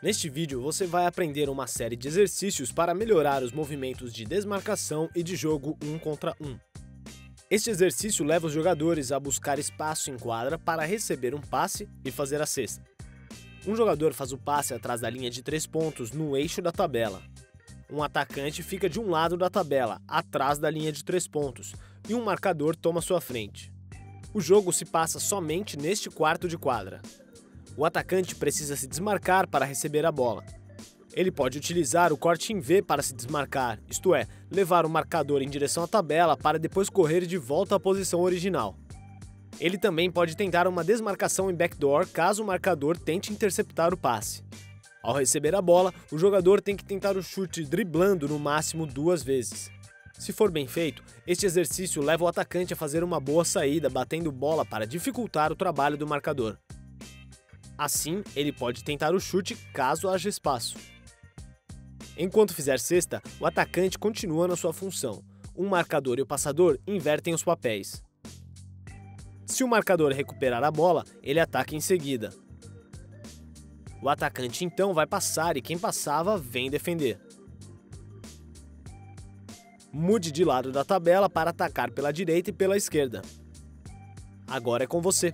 Neste vídeo você vai aprender uma série de exercícios para melhorar os movimentos de desmarcação e de jogo um contra um. Este exercício leva os jogadores a buscar espaço em quadra para receber um passe e fazer a cesta. Um jogador faz o passe atrás da linha de três pontos no eixo da tabela. Um atacante fica de um lado da tabela, atrás da linha de três pontos, e um marcador toma sua frente. O jogo se passa somente neste quarto de quadra. O atacante precisa se desmarcar para receber a bola. Ele pode utilizar o corte em V para se desmarcar, isto é, levar o marcador em direção à tabela para depois correr de volta à posição original. Ele também pode tentar uma desmarcação em backdoor caso o marcador tente interceptar o passe. Ao receber a bola, o jogador tem que tentar o chute driblando no máximo duas vezes. Se for bem feito, este exercício leva o atacante a fazer uma boa saída batendo bola para dificultar o trabalho do marcador. Assim, ele pode tentar o chute caso haja espaço. Enquanto fizer cesta, o atacante continua na sua função. Um marcador e o passador invertem os papéis. Se o marcador recuperar a bola, ele ataca em seguida. O atacante então vai passar e quem passava vem defender. Mude de lado da tabela para atacar pela direita e pela esquerda. Agora é com você.